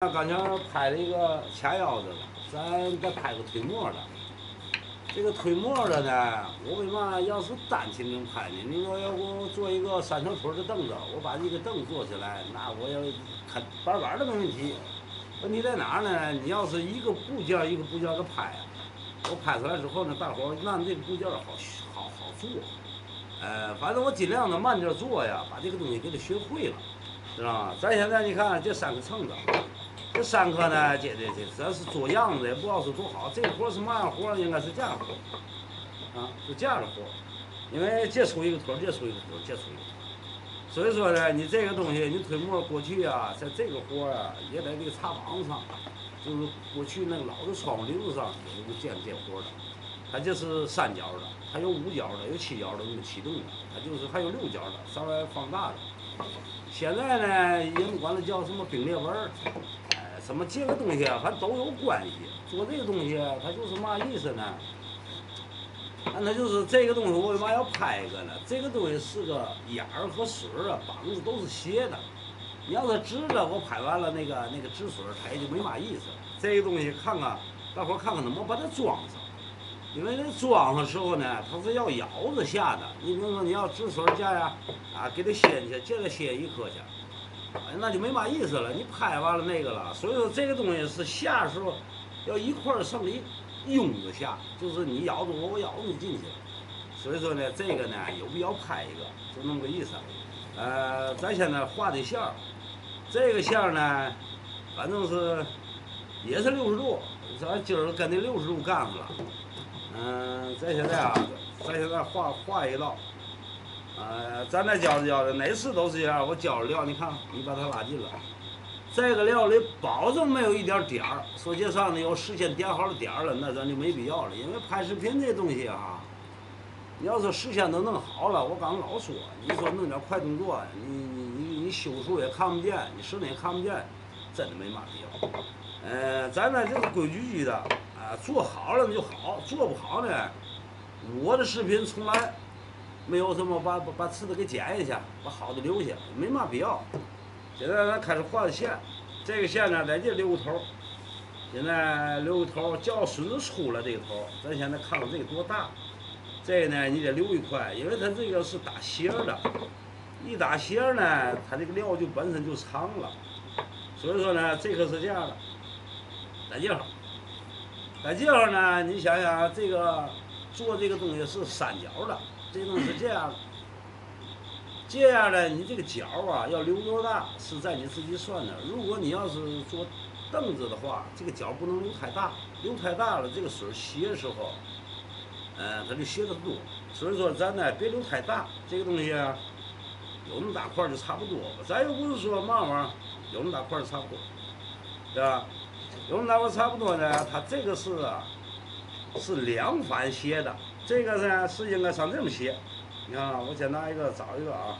那刚才拍了一个掐腰子的，咱再拍个推磨的。这个推磨的呢，我为嘛要是单亲能拍呢？你说要不做一个三条腿的凳子，我把这个凳坐起来，那我要看板板的没问题。问题在哪呢？你要是一个部件一个部件的拍，我拍出来之后呢，大伙儿按这个部件好好好做。呃，反正我尽量的慢点做呀，把这个东西给它学会了，知道吗？咱现在你看这三个秤子。这三颗呢，这这这咱是做样子，也不知道是多好。这个活是嘛样活？应该是这样活，啊，是这样的活。因为这出一个腿，这出一个腿，这出一个腿。所以说呢，你这个东西，你推磨过去啊，在这个活啊，也在这个茶帮上，就是过去那个老的窗户棂子上有一个建这活的，它就是三角的，还有五角的，有七角的，那个启动的，它就是还有六角的，稍微放大的。现在呢，也不管它叫什么冰裂纹。什么这个东西啊，反正都有关系。做这个东西，它就是嘛意思呢？那它就是这个东西，我为嘛要拍一个呢？这个东西是个眼儿和水儿啊，膀子都是斜的。你要是直的，我拍完了那个那个止水，它也就没嘛意思。这个东西看看，大伙儿看看怎么把它装上。因为那装上时候呢，它是要咬着下的。你比如说你要止水架呀，啊，给它掀去，接着掀一颗去。那就没嘛意思了。你拍完了那个了，所以说这个东西是下时候要一块儿上里拥着下，就是你咬着我，我咬着你进去。所以说呢，这个呢有必要拍一个，就那么个意思。呃，咱现在画的线儿，这个线儿呢，反正是也是六十度，咱今儿跟那六十度干上了。嗯，咱现在啊，咱现在画画一道。呃，咱再教着教着，哪次都是这样。我教料，你看，你把它拉近了，这个料里保证没有一点点儿。说这上头有事先点好的点儿了，那咱就没必要了。因为拍视频这东西啊，你要是事先都弄好了，我刚老说，你说弄点快动作，你你你你修图也看不见，你什么也看不见，真的没嘛必要。呃，咱呢就是规矩矩的啊，做好了就好，做不好呢，我的视频从来。没有什么把把把次的给剪一下，把好的留下，没嘛必要。现在咱开始换线，这个线呢在这留个头，现在留个头，叫顺子出了这个头，咱现在看看这个多大。这个呢你得留一块，因为它这个是打斜的，一打斜呢，它这个料就本身就长了。所以说呢，这个是这样的，在这，在这儿呢，你想想这个做这个东西是三角的。这东西是这样，这样的你这个角啊要留多大是在你自己算的。如果你要是做凳子的话，这个角不能留太大，留太大了这个水斜的时候，嗯，它就斜得多。所以说咱呢别留太大，这个东西啊有那么大块就差不多。咱又不是说嘛玩意儿，有那么大块就差不多，对吧？有那么大块差不多呢，它这个是啊是两反斜的。这个呢是应该上这么斜，你看啊，我先拿一个找一个啊，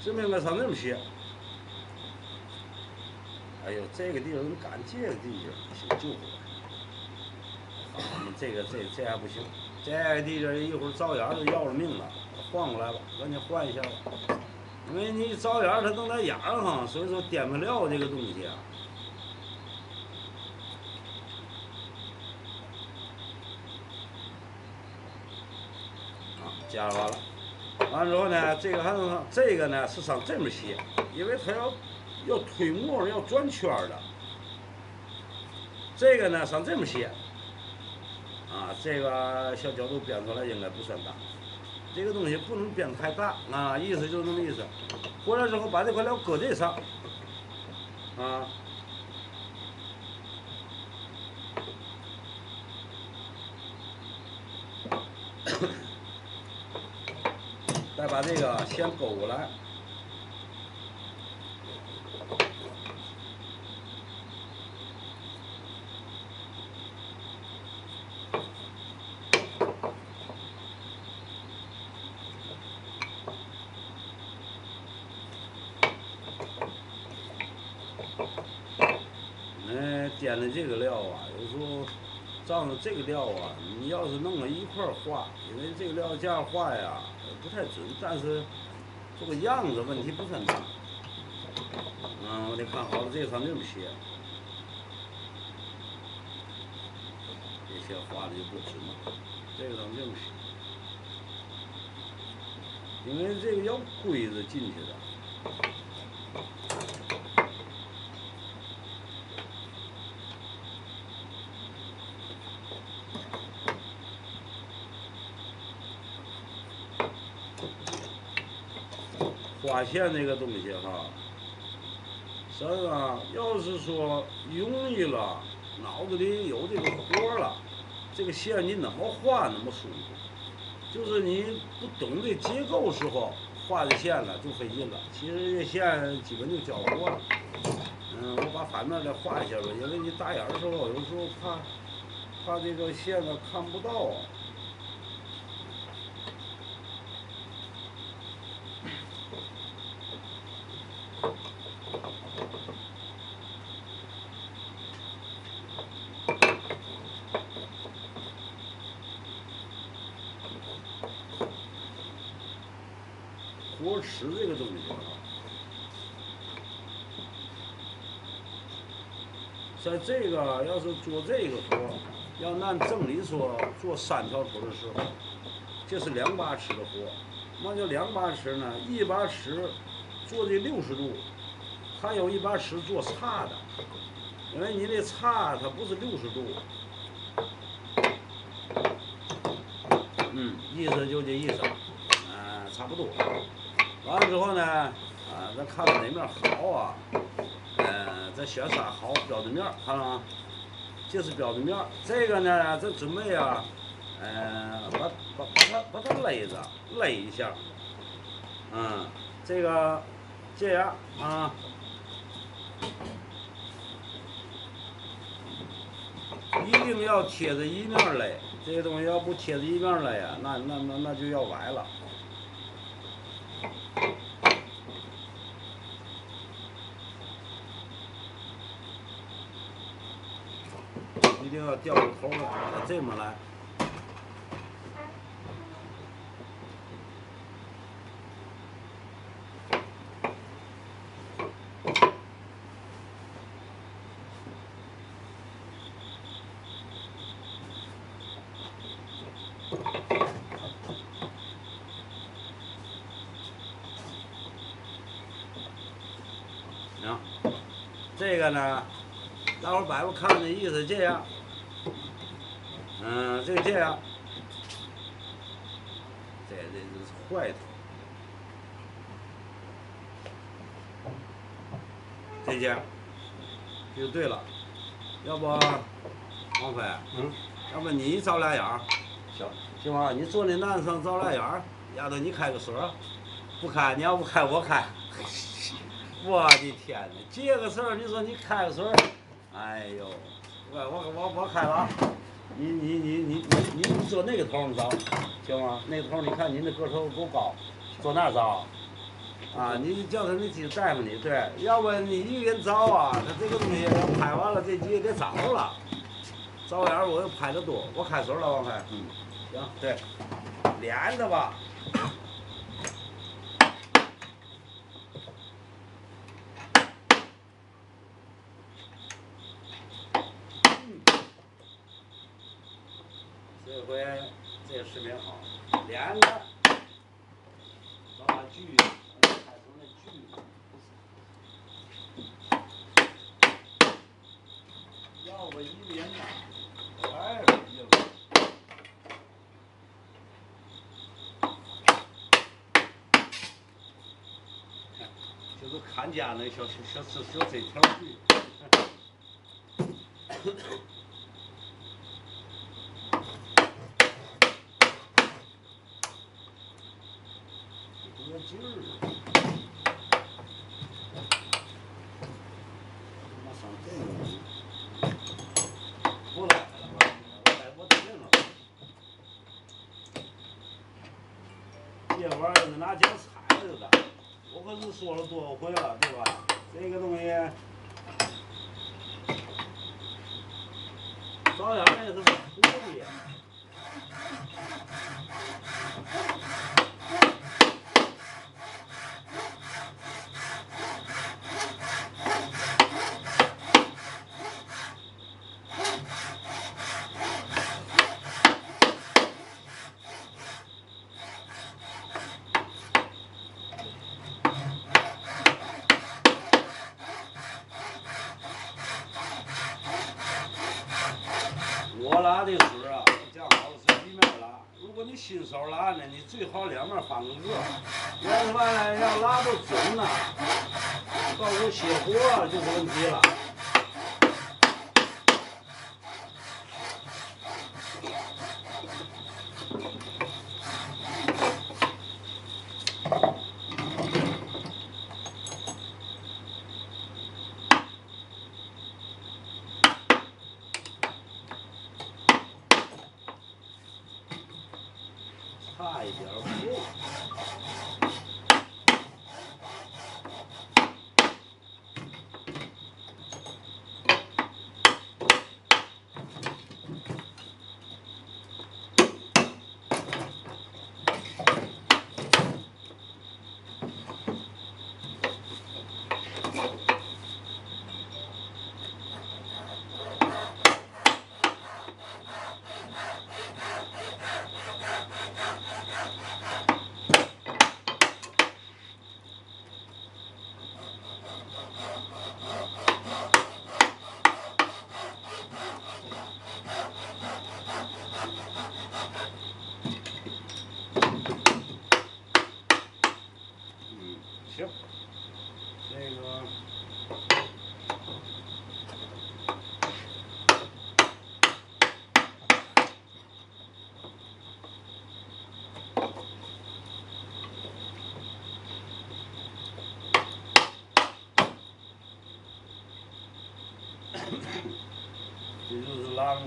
是不应该上这么斜？哎呦，这个地方干这个地方行，救火！这个这这还不行，这个地方一会儿着眼就要了命了，换过来吧，赶紧换一下吧，因为你着眼它弄在眼上，所以说点不了这个东西啊。加完了，完了之后呢，这个还能这个呢是上这么斜，因为它要要推磨要转圈的。这个呢上这么斜，啊，这个小角度编出来应该不算大。这个东西不能编太大啊，意思就是那么意思。回来之后把这块料搁这上，啊。把这个先勾过来，嗯，点的这个料啊，有时候到了这个料啊，你要是弄了一块画，因为这个料价画呀不太准，但是这个样子问题不算大。嗯，我得看好了这上面的线，这些画的就不准，这上面的线，因为这个要规则进去的。画线这个东西哈，啥啊？要是说容易了，脑子里有这个活了，这个线你怎么画那么舒服？就是你不懂这结构时候画的线了就费劲了。其实这线基本就交活了。嗯，我把反面再画一下吧，因为你打眼的时候有时候怕怕这个线呢看不到啊。活尺这个东西啊，在这个要是做这个活，要按正理说做三条腿的时候，这是两把尺的活。那叫两把尺呢？一把尺做的六十度，还有一把尺做差的，因为你那差它不是六十度。嗯，意思就这意思，嗯，差不多。完了之后呢，啊，咱看看哪面好啊？嗯，咱选啥好标准面？看了吗？这是标准面。这个呢，咱准备啊，嗯，把把把它把它勒着，勒一下。嗯，这个这样啊，一定要贴着一面勒。这个东西要不贴着一面勒呀，那那那那就要歪了。要掉个头儿，这么来。这个呢，大伙儿摆我看这意思这样。嗯，这个这样，这这这是坏头，这件就对了。要不，王飞，嗯，要不你找俩眼儿，行，行吗？你坐那男生找俩眼儿，丫头你开个锁，不开你要不开我开。我的天哪，这个事儿你说你开个锁，哎呦，我我我我开了啊。你你你你你你坐那个头上找，行吗？那个头你看你那个头够高，坐那儿找。啊，你叫他那几个大夫你对，要不你一个人招啊，他这个东西拍完了这集也得找了。照眼我又拍的多，我开手了王飞。嗯，行，对，连着吧。这回这个视频好，连着，把锯，开头那锯，要不一个人呐，哎，硬。就是看家那小小小小小这条锯。多劲儿啊！他妈上这个，不来了，我来我定了。这玩意儿拿脚踩着的，我可是说了多少回了，对吧？这个东西，照样也是不错的。我拉的水啊，讲好了是一面拉。如果你新手拉呢，你最好两面翻个个。要是完了要拉不紧呐，到时候熄火就是问题了。差一点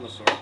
就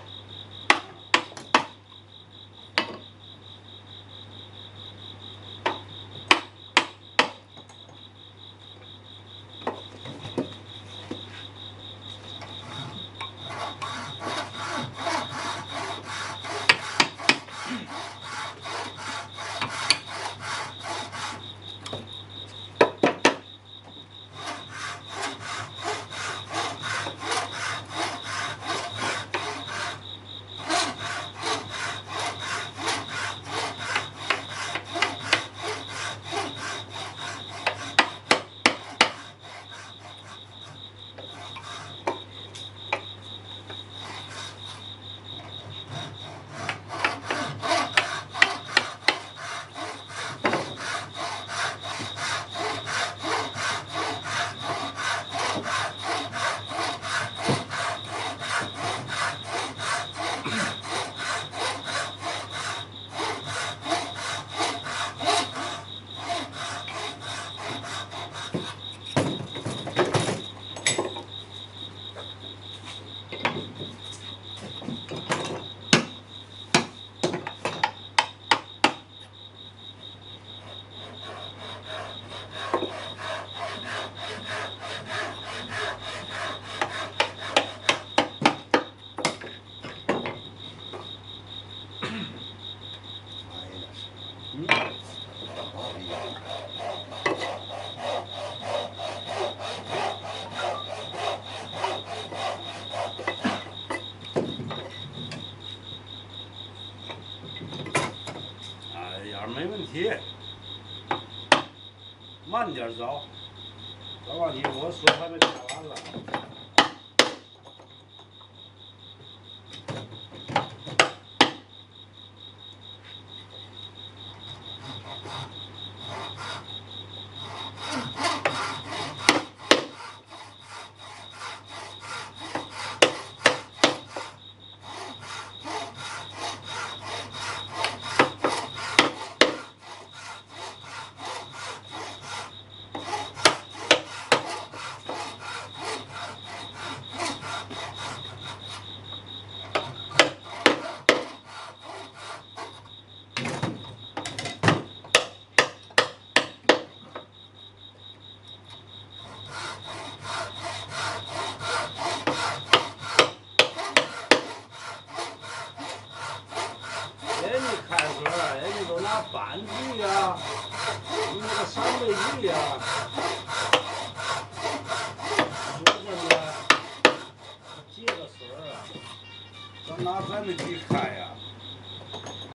慢点走。老王你我手还没